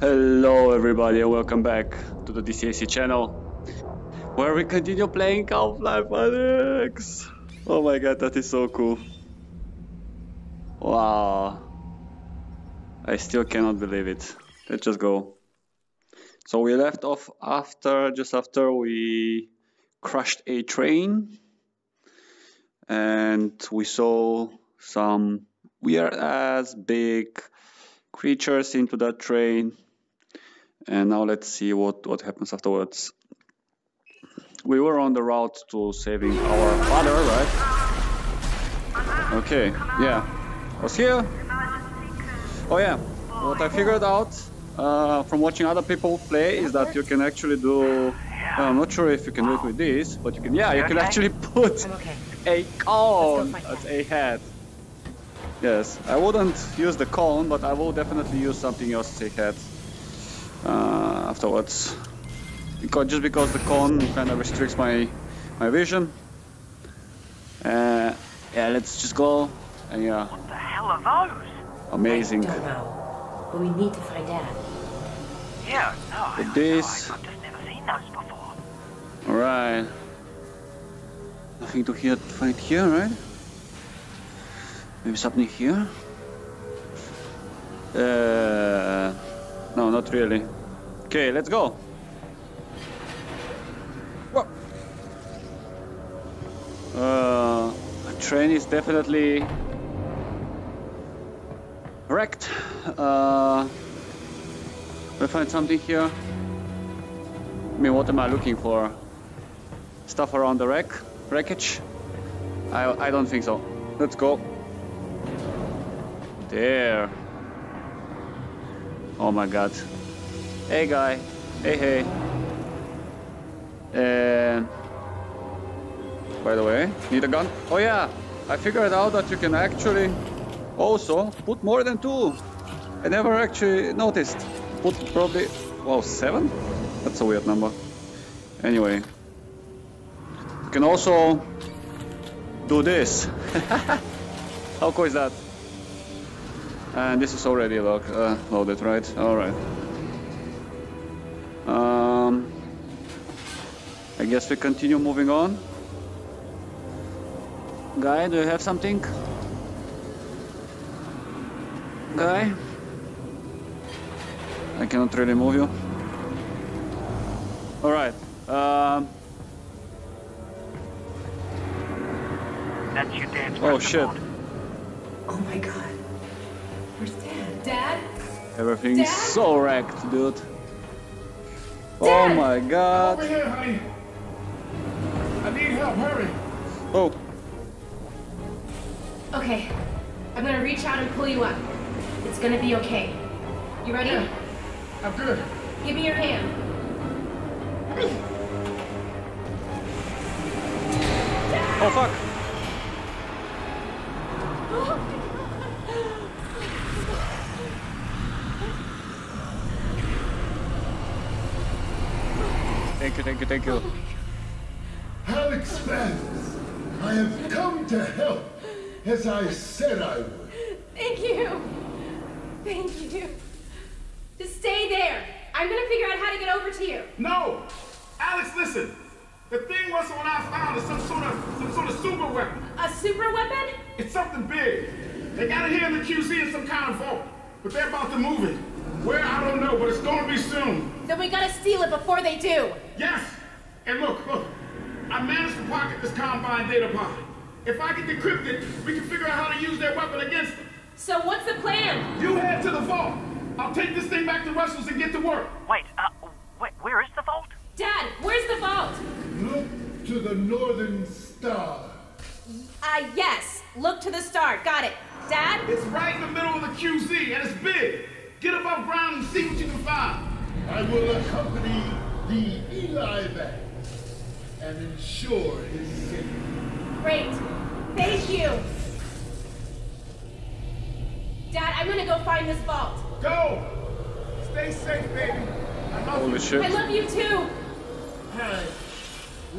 Hello everybody and welcome back to the DCAC channel where we continue playing Half-Life Alyx. Oh my god, that is so cool. Wow. I still cannot believe it. Let's just go. So we left off after, just after we crushed a train and we saw some weird ass big creatures into that train and now let's see what what happens afterwards. We were on the route to saving our father right? Okay yeah. Was here? Oh yeah. What i figured out uh, from watching other people play is that you can actually do i'm not sure if you can do it with this but you can yeah you can actually put a cone as a head yes i wouldn't use the cone but i will definitely use something else as a head uh, afterwards. Because just because the cone kind of restricts my my vision. Uh, yeah, let's just go. And yeah. What the hell are those? Amazing. I don't know, but we need to find out. Yeah, no. With this. I've just never seen those before. All right. Nothing to here, find here, right? Maybe something here. Uh, no, not really. Okay, let's go. Whoa. Uh, a train is definitely wrecked. Uh, we find something here. I mean, what am I looking for? Stuff around the wreck, wreckage? I I don't think so. Let's go. There. Oh my god. Hey guy. Hey hey. And by the way, need a gun? Oh yeah, I figured out that you can actually also put more than two. I never actually noticed. Put probably well seven? That's a weird number. Anyway. You can also do this. How cool is that? And this is already locked, uh, loaded, right? Alright. Um, I guess we continue moving on. Guy, do you have something? Guy? I cannot really move you. Alright. Um, That's your dad's oh shit. report. Oh my god. Where's Dad? Dad? Everything's Dad? so wrecked, dude. Oh my god. Over here, honey. I need help. Hurry. Oh, Okay, I'm gonna reach out and pull you up. It's gonna be okay. You ready? Yeah. I'm good. Give me your hand. oh fuck. Thank you, thank you, thank. Alyx Vance, I have come to help, as I said I would. Thank you. Thank you. Just stay there. I'm gonna figure out how to get over to you. No! Alex, listen! The thing was what I found is some sort of some sort of super weapon. A super weapon? It's something big. They got it here in the QZ in some kind of vault. But they're about to move it. Where I don't know, but it's gonna be soon. Then we gotta steal it before they do. Yes! And look, look, I managed to pocket this Combine data pod. If I can decrypt it, we can figure out how to use their weapon against them. So what's the plan? You head to the vault. I'll take this thing back to Russell's and get to work. Wait, uh, wait, where is the vault? Dad, where's the vault? Look to the northern star. Uh, yes. Look to the star. Got it. Dad? It's right in the middle of the QZ, and it's big. Get above ground and see what you can find. I will accompany the Eli Vance and ensure his safety. Great. Thank you. Dad, I'm gonna go find this vault. Go! Stay safe, baby. I love Holy you. shit. I love you too. I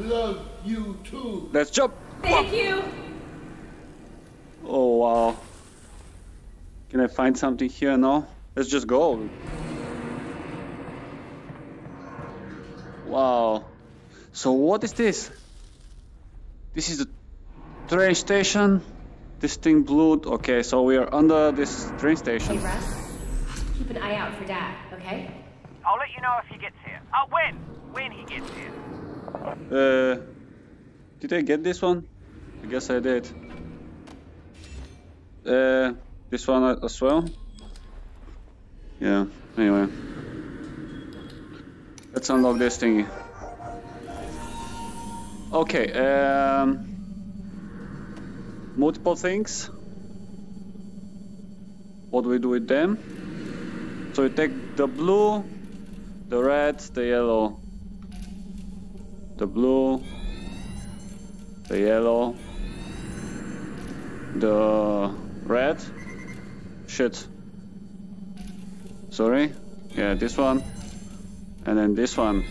love you too. Let's jump. Thank you. Oh wow. Can I find something here? No? Let's just go. Wow. So what is this? This is the train station. This thing blew. Okay, so we are under this train Hey, station. Russ, keep an eye out for Dad, okay? I'll let you know if he gets here. Oh, when? When he gets here. Uh, did I get this one? I guess I did. Uh, this one as well. Yeah. Anyway, let's unlock this thingy. Okay. Um, multiple things. What do we do with them? So we take the blue, the red, the yellow, the blue, the yellow, the red. Shit. Sorry. Yeah, this one. And then this one.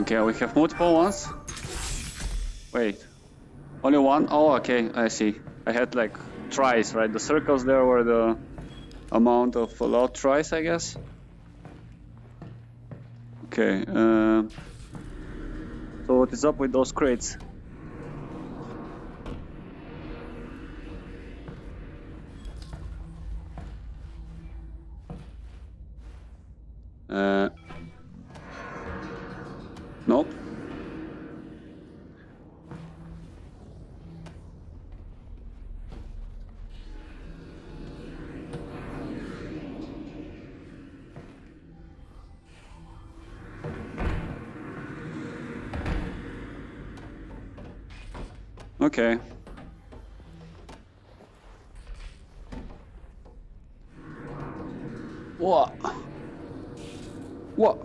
Okay, we have multiple ones. Wait. Only one? Oh, okay, I see. I had like tries, right? The circles there were the amount of allowed tries, I guess. Okay. Uh, so what is up with those crates? Okay. What? What?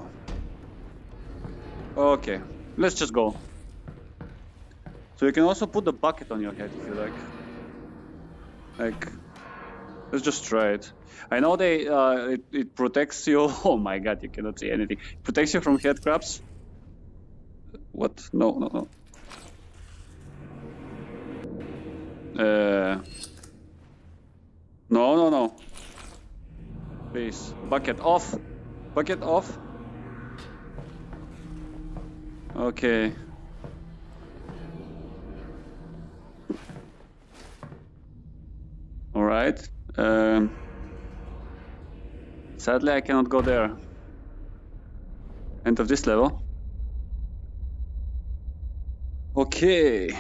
Okay, let's just go. So you can also put the bucket on your head if you like. Like, let's just try it. I know they uh, it, it protects you. Oh my god, you cannot see anything. It protects you from head crabs. What? No, no, no. Uh, no, no, no. Please, bucket off. Bucket off. Okay. All right. Um, sadly, I cannot go there. End of this level. Okay.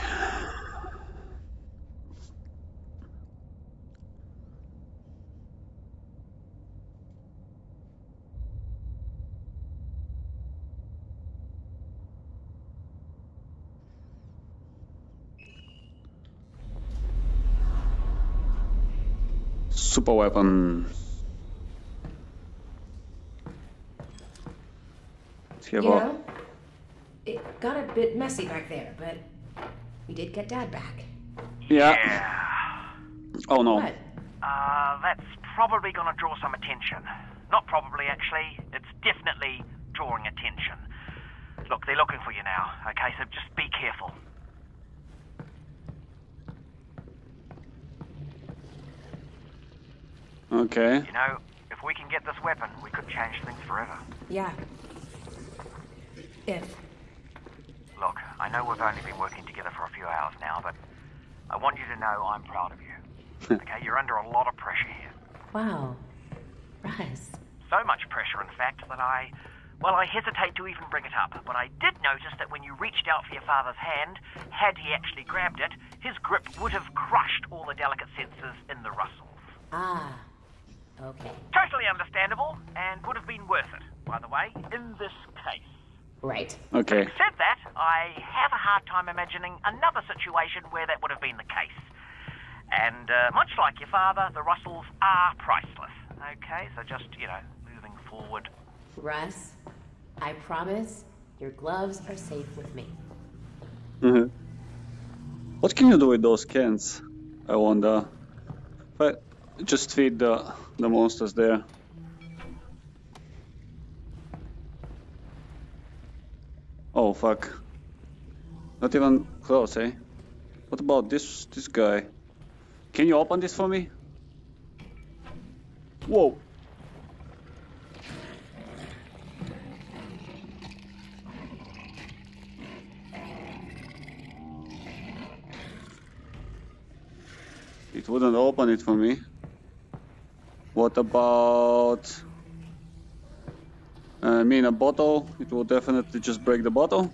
Super weapon. Let's You know, it got a bit messy back there, but we did get Dad back. Yeah. Yeah. Oh no. What? Uh, that's probably gonna draw some attention. Not probably, actually. It's definitely drawing attention. Look, they're looking for you now, okay? So just be careful. Okay. You know, if we can get this weapon, we could change things forever. Yeah. If. Look, I know we've only been working together for a few hours now, but I want you to know I'm proud of you. okay, you're under a lot of pressure here. Wow. Russ. So much pressure, in fact, that I. Well, I hesitate to even bring it up, but I did notice that when you reached out for your father's hand, had he actually grabbed it, his grip would have crushed all the delicate sensors in the Russells. Ah. Okay. Totally understandable, and would have been worth it, by the way, in this case. Right. Okay. Said that, I have a hard time imagining another situation where that would have been the case. And uh, much like your father, the Russells are priceless. Okay, so just, you know, moving forward. Russ, I promise your gloves are safe with me. Mhm. What can you do with those cans? I wonder. But just feed the the monsters there. Oh fuck. Not even close, eh? What about this this guy? Can you open this for me? Whoa! It wouldn't open it for me. What about uh, me in a bottle? It will definitely just break the bottle.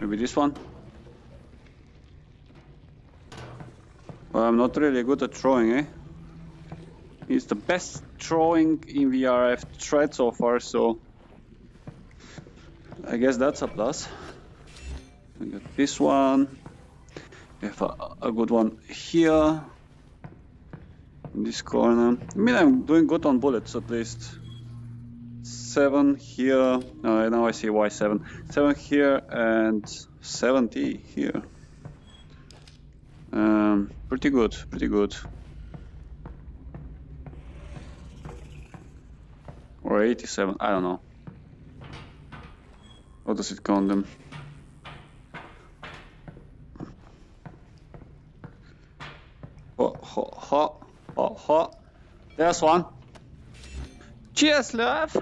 Maybe this one? Well, I'm not really good at throwing, eh? He's the best throwing in VR tried so far, so I guess that's a plus. We got this one. We have a, a good one here. In this corner. I mean, I'm doing good on bullets at least. Seven here. No, now I see why seven. Seven here and 70 here. Um, pretty good, pretty good. Or 87, I don't know. What does it count them? Ho, ho, ho, ho. There's one. Cheers, love!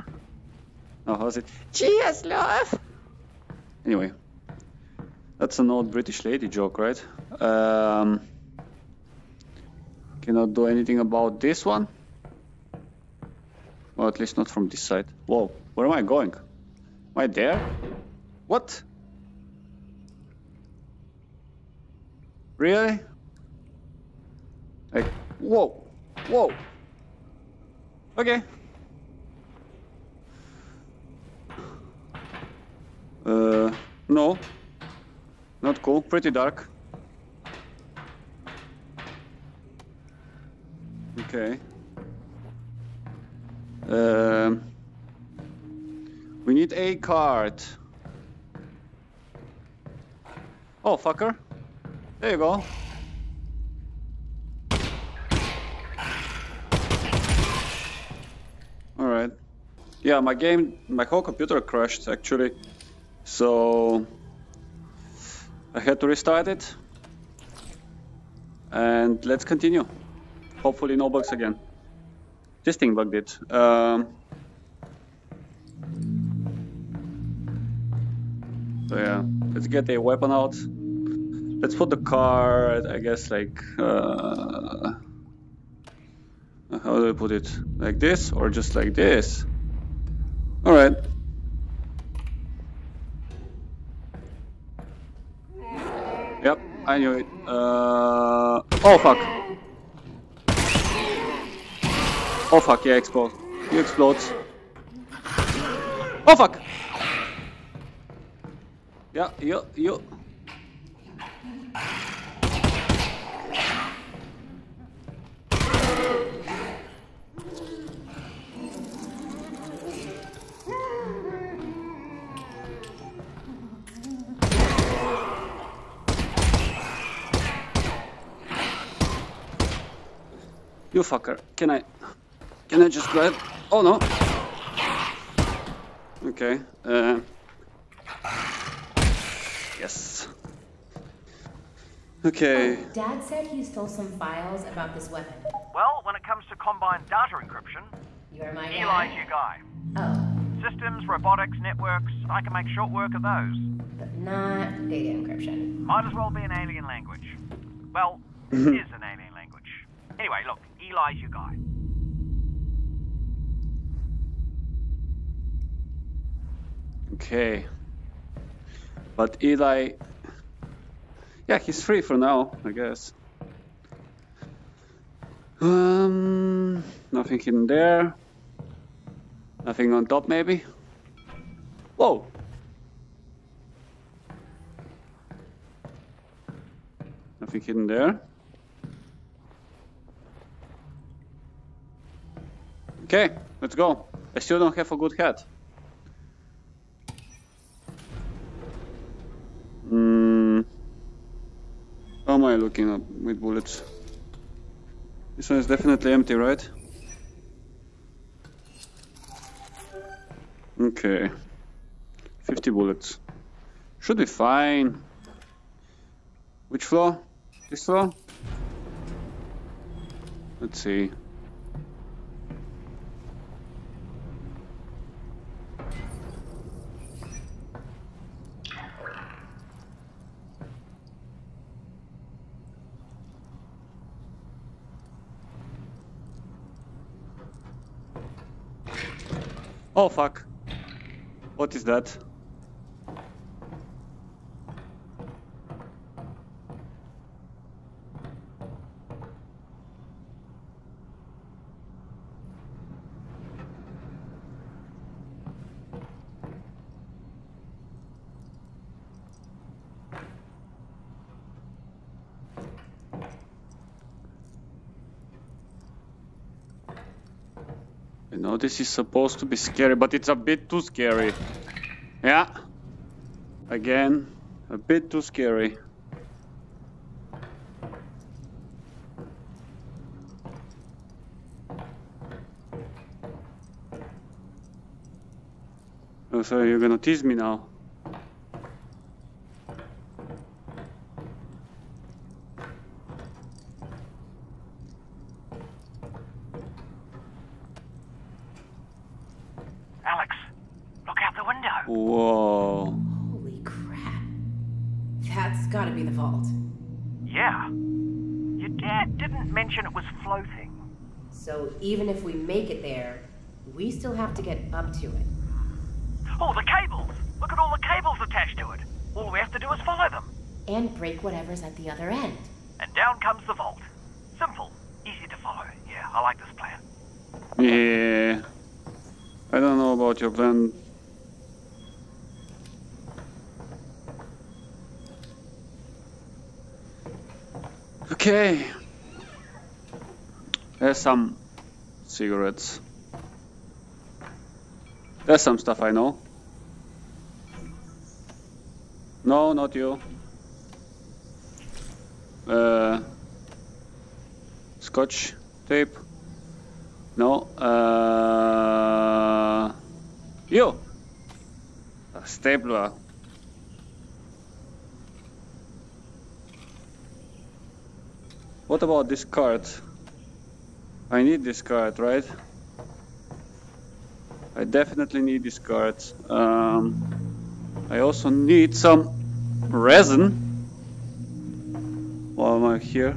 Oh, how's it? Cheers, love! Anyway. That's an old British lady joke, right? Um, cannot do anything about this one. Or at least not from this side. Whoa, where am I going? Am I there? What? Really? Like, whoa, whoa. Okay. Uh, no. Not cool, pretty dark. Okay. Um, we need a card. Oh, fucker. There you go. Alright. Yeah, my game, my whole computer crashed actually. So I had to restart it. And let's continue. Hopefully no bugs again. This thing bugged it. Um, so yeah, let's get a weapon out. Let's put the car, I guess, like... Uh, how do I put it? Like this or just like this? Alright. Yep, I knew it. Uh, oh fuck. Oh fuck, yeah, explode. He explodes. Oh fuck! Yeah, you, you. You fucker. Can I... Can I just grab... Oh no. Okay. Uh, yes. Okay. Oh, Dad said you stole some files about this weapon. Well, when it comes to Combine data encryption, You're my Eli's dad. your guy. Oh, Systems, robotics, networks, I can make short work of those. but not data encryption. Might as well be an alien language. Well, it is an alien language. Anyway, look, Eli's your guy. Okay. But Eli... Yeah, he's free for now, I guess. Um, nothing hidden there. Nothing on top, maybe? Whoa! Nothing hidden there. Okay, let's go. I still don't have a good hat. Hmm. How am I looking up with bullets? This one is definitely empty, right? Okay. 50 bullets. Should be fine. Which floor? This floor? Let's see. Oh fuck. What is that? Know this is supposed to be scary, but it's a bit too scary. Yeah. Again, a bit too scary. Oh, so you're gonna tease me now. Alyx, look out the window. Whoa. Holy crap. That's gotta be the vault. Yeah. Your dad didn't mention it was floating. So even if we make it there, we still have to get up to it. Oh, the cables! Look at all the cables attached to it. All we have to do is follow them. And break whatever's at the other end. And down comes the vault. Simple. Easy to follow. Yeah, I like this plan. Yeah. I don't know about your plan. Okay. There's some cigarettes. There's some stuff I know. No, not you. Uh, scotch tape. No. Uh, you. A stapler. What about this card? I need this card, right? I definitely need this card. Um, I also need some resin. While I'm here.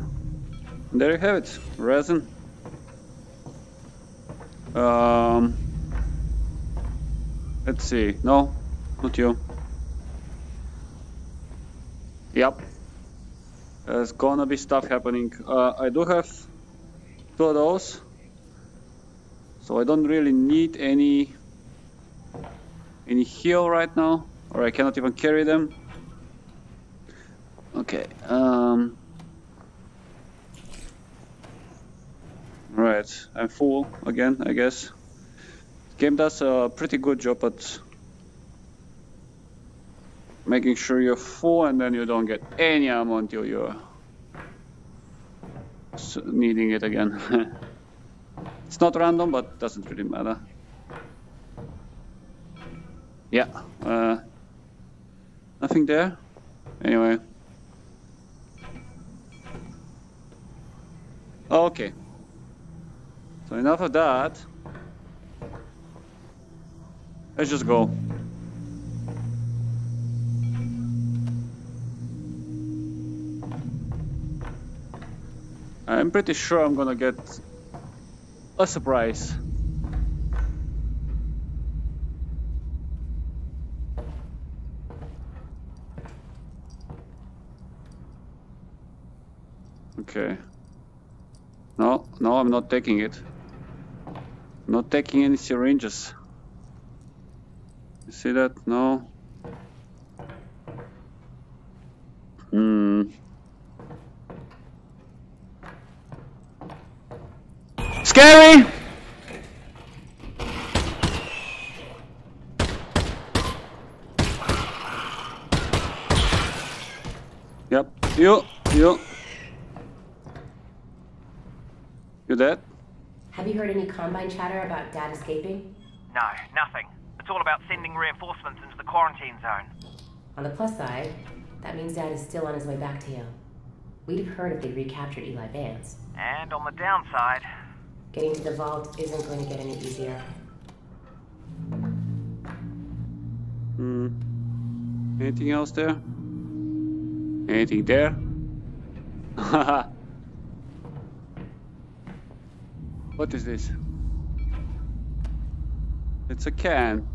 And there you have it. Resin. Um, let's see. No, not you. Yep. There's gonna be stuff happening. Uh, I do have two of those. So I don't really need any any heal right now, or I cannot even carry them. Okay. Um. Right, I'm full again, I guess. Game does a pretty good job at making sure you're full and then you don't get any ammo until you're needing it again. it's not random, but doesn't really matter. Yeah, uh, nothing there. Anyway. Okay. So enough of that. Let's just go. I'm pretty sure I'm gonna get a surprise. Okay. No, no, I'm not taking it. Not taking any syringes. You see that? No. Hmm. Scary! Yep. You, you. You dead? Have you heard any Combine chatter about Dad escaping? No, nothing. It's all about sending reinforcements into the quarantine zone. On the plus side, that means Dad is still on his way back to you. We'd have heard if they recaptured Eli Vance. And on the downside, Getting to the vault isn't going to get any easier. Hmm. Anything else there? Anything there? Haha. what is this? It's a can.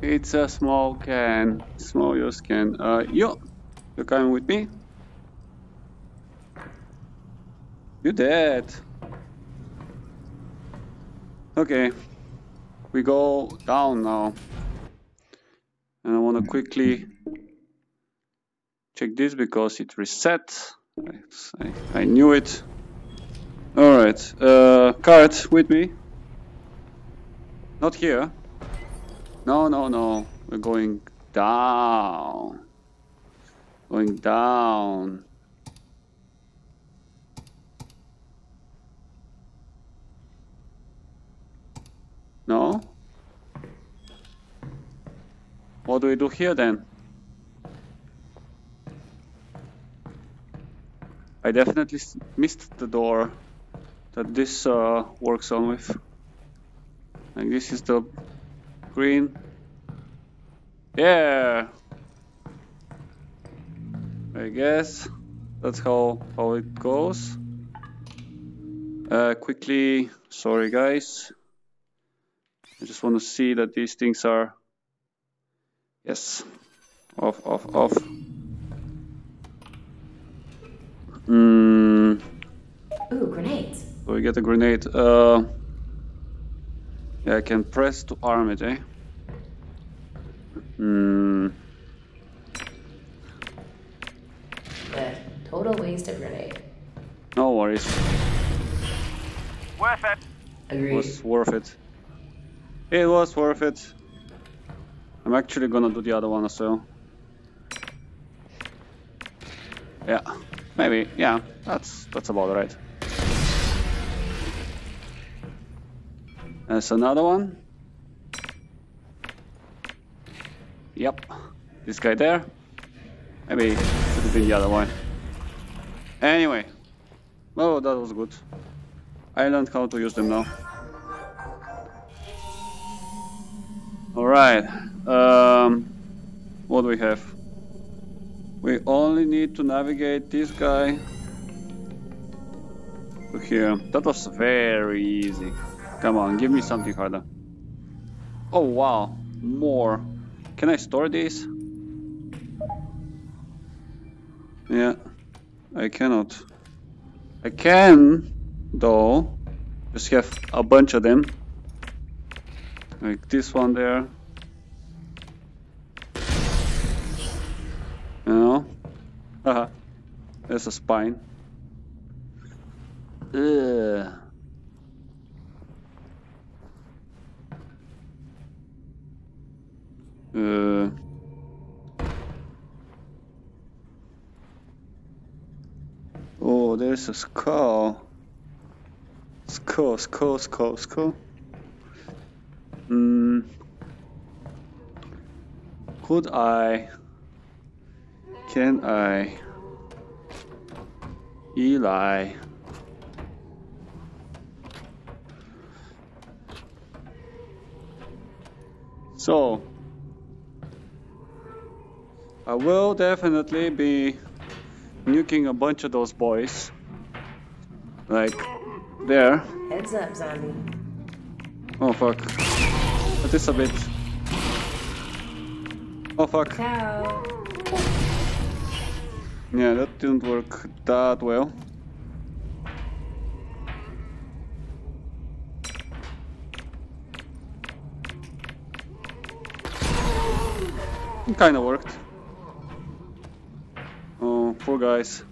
It's a small can. Small use can. Uh, you, you coming with me? You dead. Okay. We go down now. And I want to quickly check this because it reset. I, I knew it. Alright, uh, card with me. Not here. No, no, no. We're going down. Going down. No? What do we do here then? I definitely missed the door that this uh, works on with. And this is the green. Yeah! I guess that's how, how it goes. Uh, quickly, sorry guys. I just want to see that these things are... Yes. Off, off, off. Mm. Ooh, grenades. So we get a grenade. Uh, yeah, I can press to arm it, eh? Hmm. Total waste of grenade. No worries. Worth it. It was worth it. It was worth it. I'm actually gonna do the other one as well. Yeah, maybe. Yeah, that's that's about right. There's another one. Yep, this guy there. Maybe should have been the other one. Anyway, oh, that was good. I learned how to use them now. Alright, um, what do we have? We only need to navigate this guy to here. That was very easy. Come on, give me something harder. Oh wow, more. Can I store these? Yeah, I cannot. I can, though, just have a bunch of them. Like this one there. You know? Haha. There's a spine. Ugh. Uh. Oh, there's a skull. Skull, skull, skull, skull. Hmm. Could I? Can I? Eli. So, I will definitely be nuking a bunch of those boys. Like, there. Heads up, zombie. Oh fuck. That is a bit. Oh fuck. Cow. Yeah, that didn't work that well. It kinda worked. Oh, poor guys.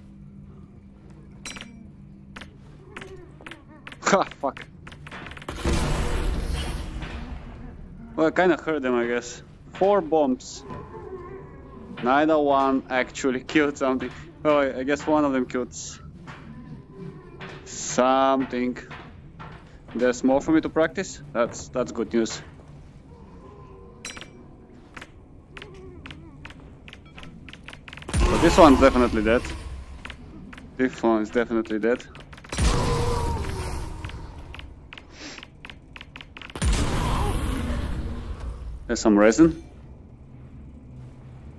Well, I kinda heard them, I guess. Four bombs. Neither one actually killed something. Oh, I guess one of them killed something. There's more for me to practice. That's that's good news. But this one's definitely dead. This one is definitely dead. Some resin.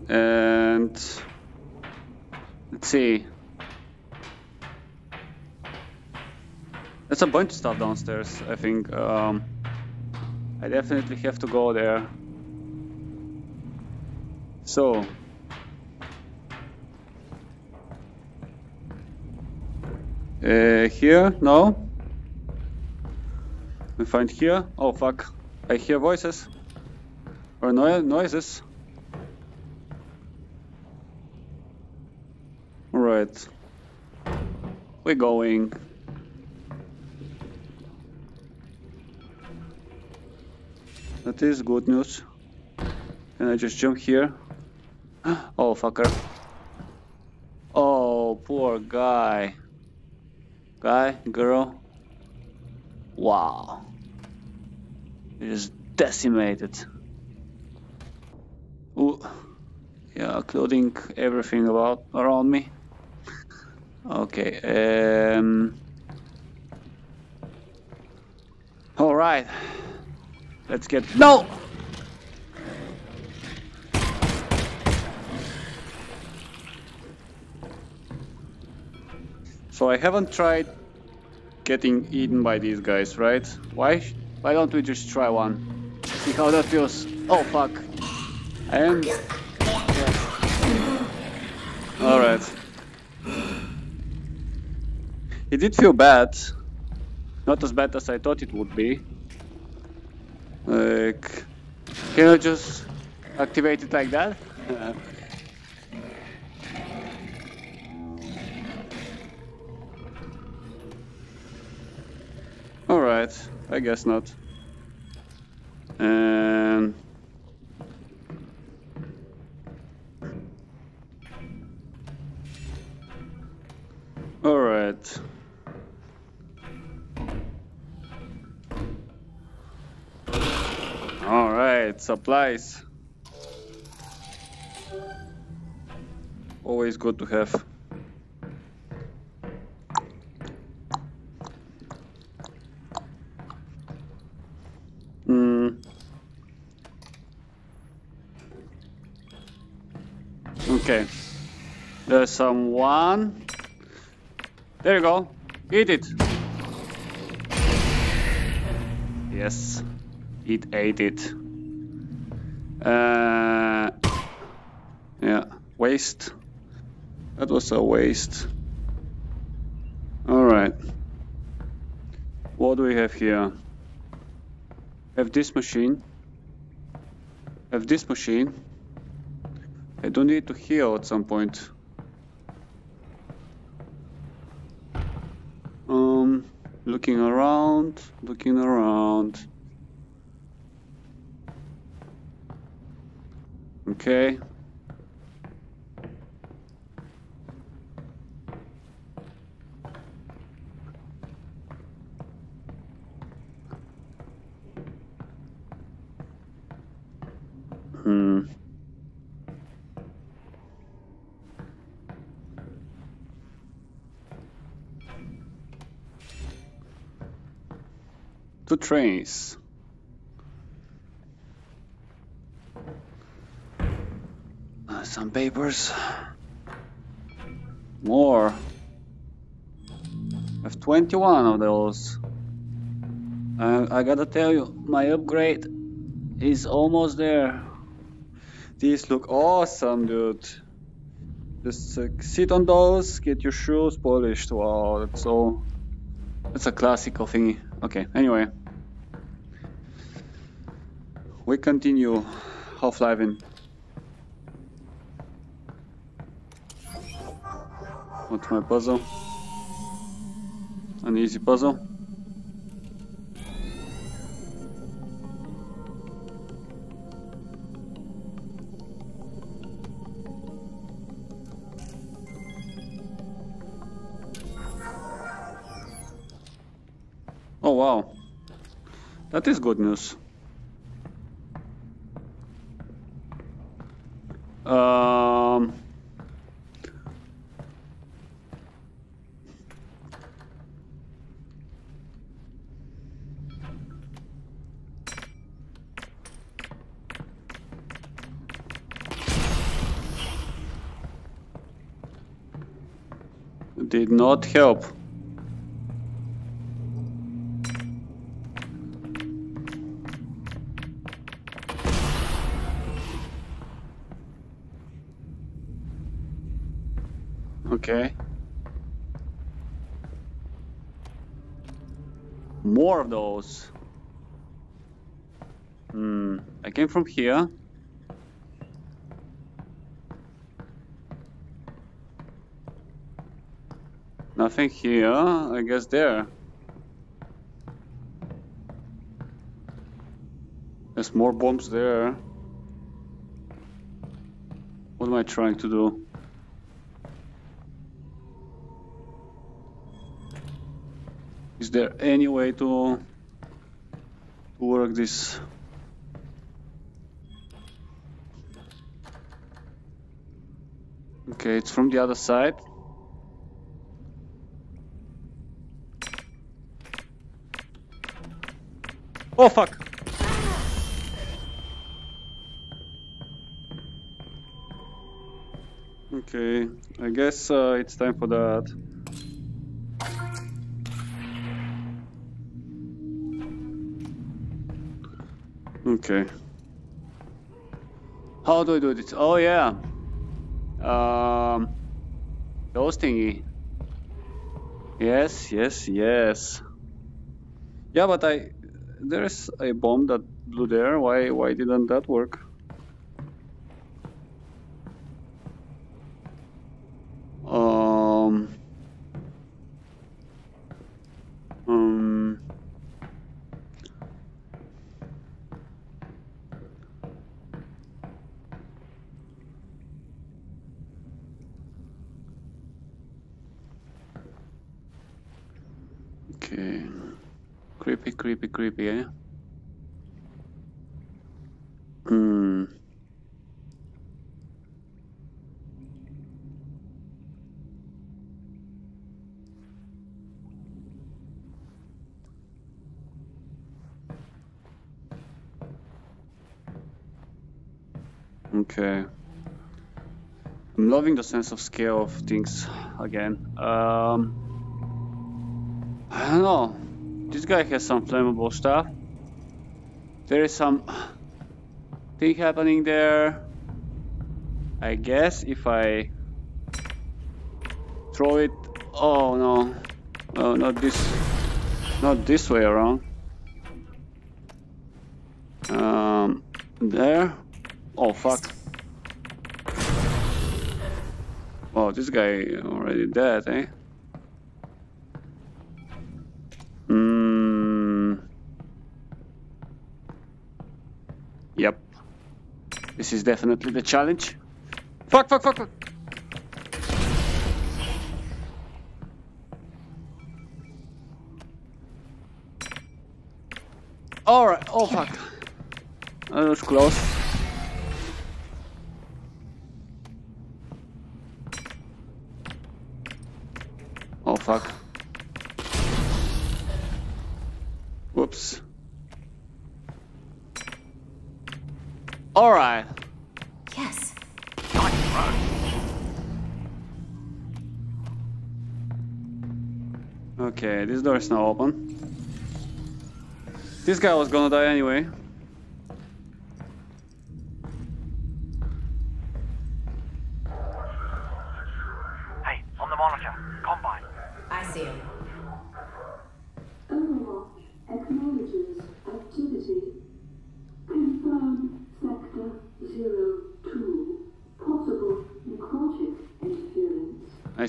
And let's see. There's a bunch of stuff downstairs, I think. Um, I definitely have to go there. So. Uh, here? No? We find here? Oh fuck. I hear voices. Or no noises. Right. We're going. That is good news. Can I just jump here? Oh, fucker. Oh, poor guy. Guy, girl. Wow. It is decimated. Ooh. Yeah, clothing everything about around me. Okay, um... Alright. Let's get... No! So I haven't tried getting eaten by these guys, right? Why? Why don't we just try one? See how that feels. Oh fuck. Am... Yeah. Alright. It did feel bad. Not as bad as I thought it would be. Like... Can I just activate it like that? Alright, I guess not. And... supplies. Always good to have. Hmm. Okay. There's someone. There you go. Eat it. Yes. It ate it. Uh, yeah. Waste. That was a waste. Alright. What do we have here? Have this machine. Have this machine. I do need to heal at some point. Um, looking around, looking around. Okay. Hmm. Two trains. Uh, some papers. More. I have 21 of those. I, I gotta tell you, my upgrade is almost there. These look awesome, dude. Just uh, sit on those, get your shoes polished. Wow, that's so. That's a classical thingy. Okay, anyway. We continue Half-Living. What's my puzzle? An easy puzzle. Oh wow, that is good news. Um, Did not help. Okay. More of those. Hmm, I came from here. Nothing here, uh, I guess there. There's more bombs there. What am I trying to do? Is there any way to, to work this? Okay, it's from the other side. Oh fuck! Okay, I guess uh, it's time for that. Okay. How do I do this? Oh yeah. Um, those thingy. Yes, yes, yes. Yeah, but I there is a bomb that blew there. Why why didn't that work? Um. Um. Okay. Creepy, creepy, creepy, eh? Hmm. Okay. I'm loving the sense of scale of things again. Um, I don't know. This guy has some flammable stuff. There is some thing happening there. I guess if I throw it. Oh no. Oh, not this. Not this way around. Um, there. Oh fuck. Oh, this guy already dead, eh? Hmm. Yep. This is definitely the challenge. Fuck, fuck, fuck, fuck. Alright, oh fuck. That was close. Oh fuck. Whoops. Alright. Yes. Okay, this door is now open. This guy was gonna die anyway.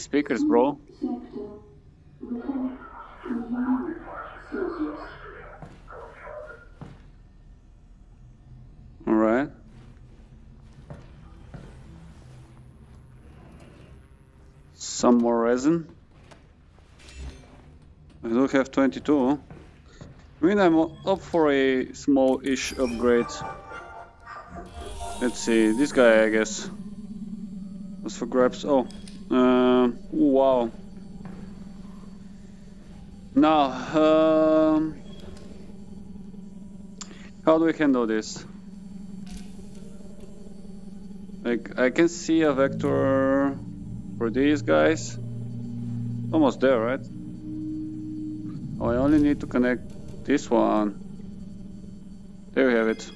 Speakers, bro. Alright. Some more resin. I do have 22. I mean, I'm up for a small-ish upgrade. Let's see, this guy, I guess. Was for grabs. Oh, um, wow. Now, um, how do we handle this? Like, I can see a vector for these guys. Almost there, right? Oh, I only need to connect this one. There we have it.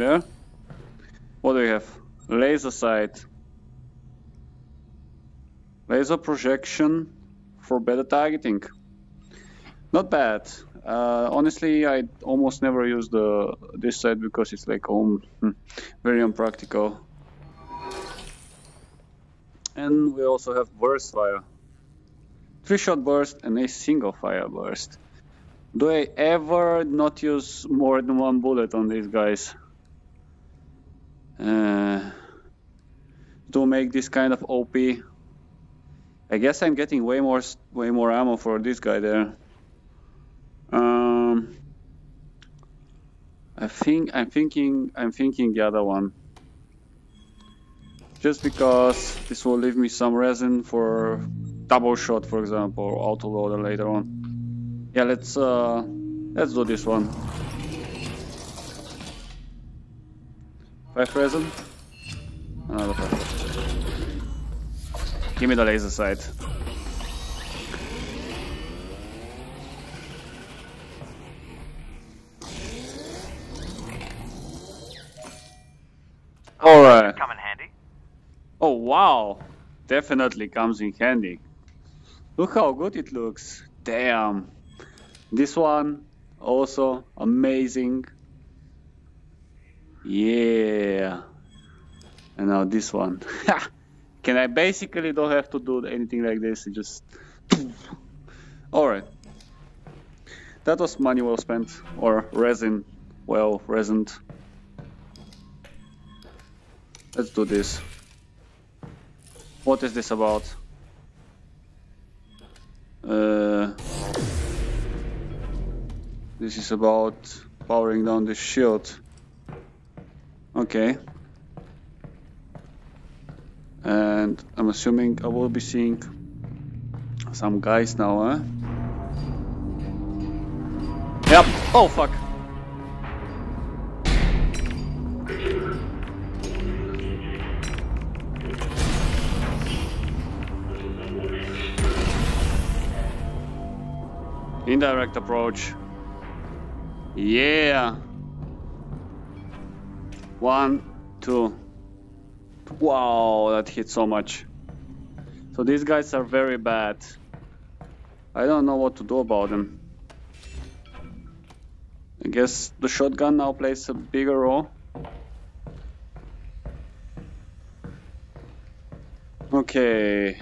There. What do we have? Laser sight. Laser projection for better targeting. Not bad. Uh, honestly, I almost never use the this sight because it's like um, very unpractical. And we also have burst fire. Three shot burst and a single fire burst. Do I ever not use more than one bullet on these guys? Uh, to make this kind of OP. I guess I'm getting way more way more ammo for this guy there. Um, I think I'm thinking I'm thinking the other one. Just because this will leave me some resin for double shot, for example, or auto loader later on. Yeah, let's uh, let's do this one. Five resin. Another five. Give me the laser sight. Alright. Come in handy. Oh wow. Definitely comes in handy. Look how good it looks. Damn. This one also amazing. Yeah. And now this one. Can I basically don't have to do anything like this, just Alright. That was money well spent, or resin well resined. Let's do this. What is this about? Uh, this is about powering down the shield. Okay. And I'm assuming I will be seeing some guys now, huh? Yep. Oh, fuck. Indirect approach. Yeah. One, two. Wow, that hit so much. So these guys are very bad. I don't know what to do about them. I guess the shotgun now plays a bigger role. Okay.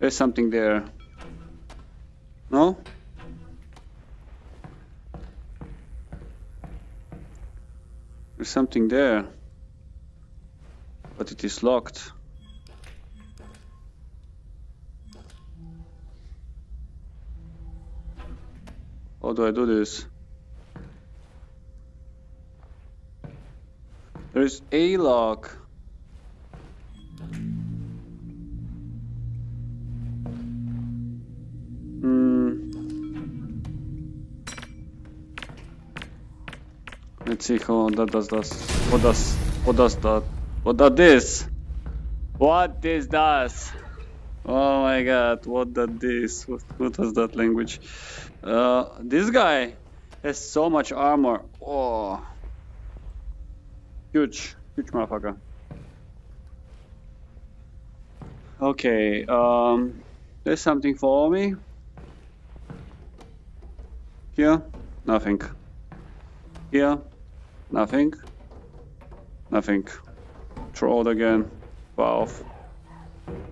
There's something there. No? There's something there. But it is locked. How do I do this? There's a lock. How that does this. What does what does that? What does this? What this does? Oh my god, what that this? What, what was that language? Uh, this guy has so much armor. Oh. Huge, huge motherfucker. Okay, um, there's something for me. Here, nothing. Here, nothing. Nothing. It again. Valve.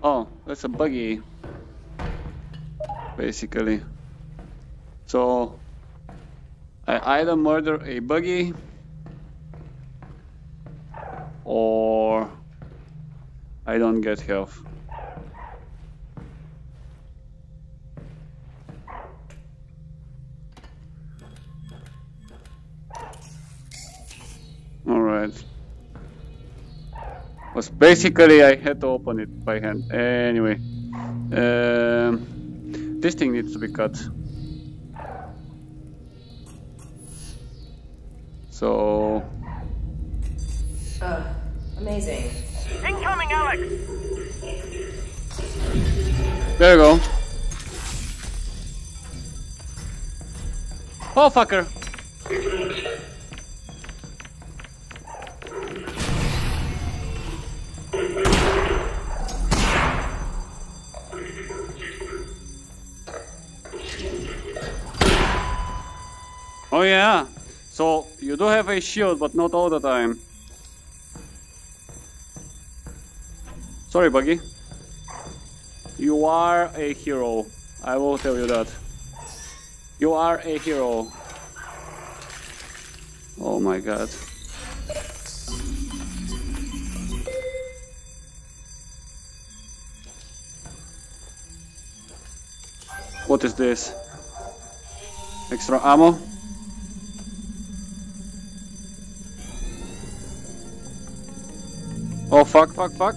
Oh, that's a buggy. Basically. So, I either murder a buggy or I don't get health. Alright. Was basically I had to open it by hand. Anyway. Um, this thing needs to be cut. So Uh, amazing. Incoming, Alyx! there you go. Oh fucker. Oh yeah. So you do have a shield, but not all the time. Sorry, Buggy. You are a hero. I will tell you that. You are a hero. Oh my god. What is this? Extra ammo? Fuck, fuck, fuck.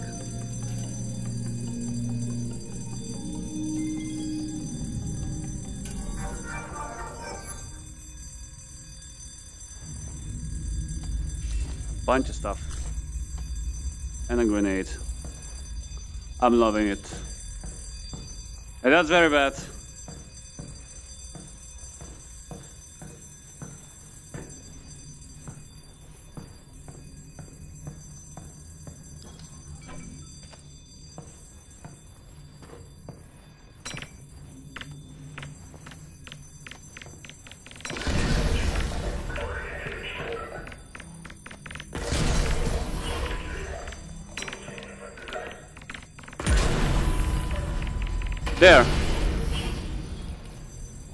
Bunch of stuff. And a grenade. I'm loving it. And that's very bad. There.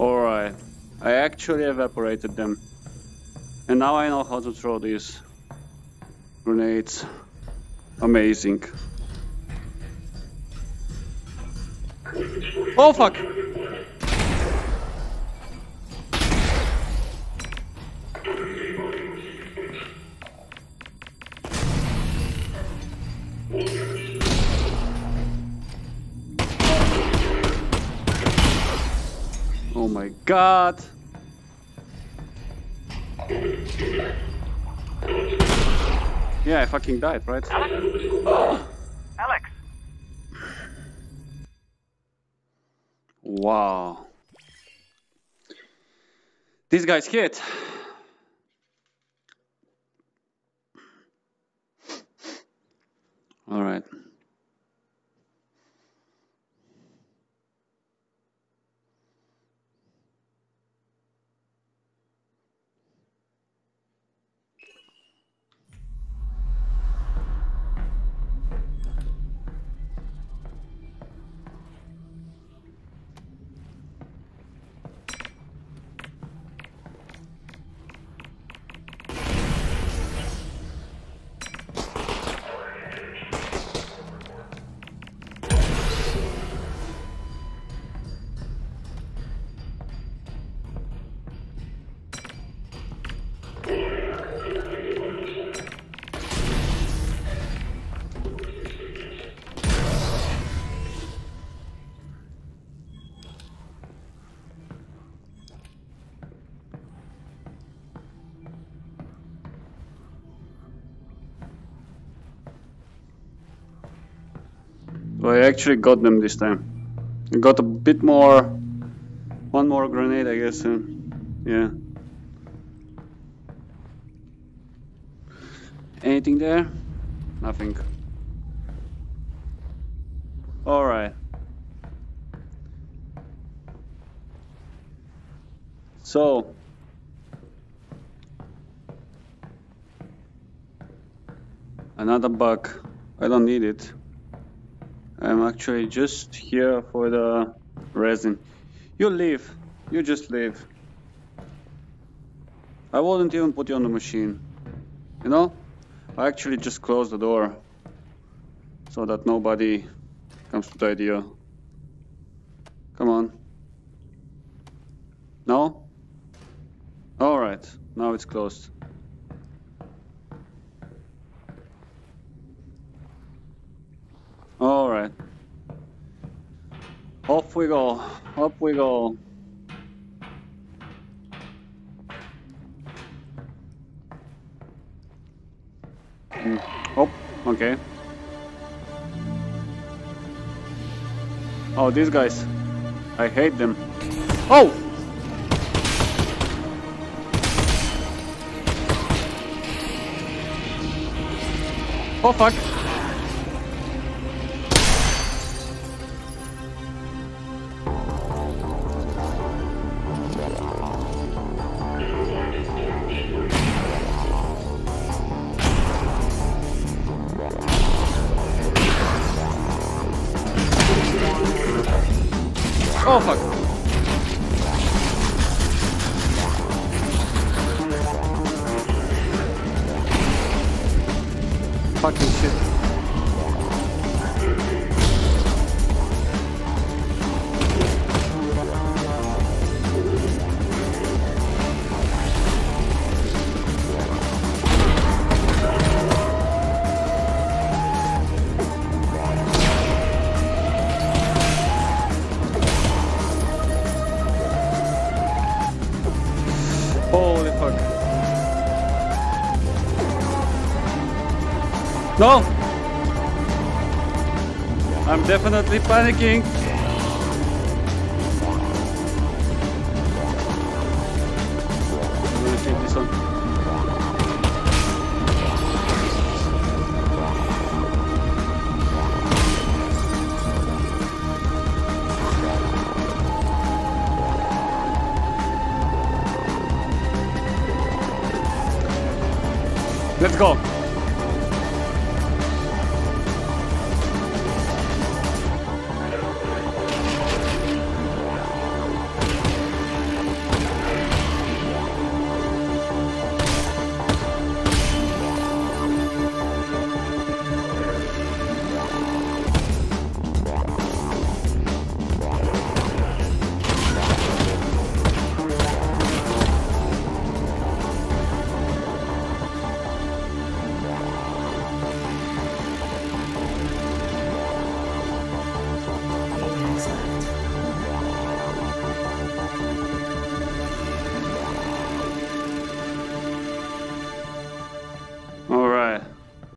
Alright. I actually evaporated them. And now I know how to throw these grenades. Amazing. Oh fuck! Oh my god! I fucking died, right? Alyx, Wow. These guys hit. So I actually got them this time. I got a bit more. One more grenade, I guess. uh, yeah. Anything there? Nothing. Alright. So. Another bug. I don't need it. I'm actually just here for the resin. You leave. You just leave. I wouldn't even put you on the machine. You know? I actually just closed the door. So that nobody comes to the idea. Come on. No? Alright. Now it's closed. Alright. Off we go. Up we go. Hmm. Oh, okay. Oh, these guys. I hate them. Oh! Oh fuck. No! I'm definitely panicking.